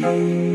you.